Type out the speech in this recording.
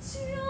to